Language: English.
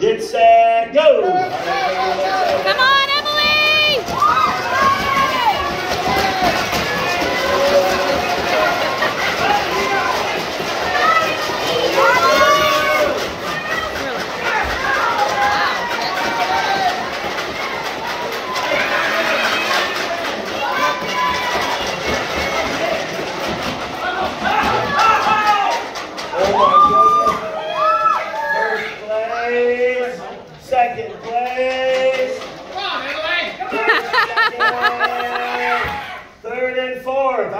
Get set, uh, go! Come on. Second place. Come on, Italy. Come on. Third and fourth.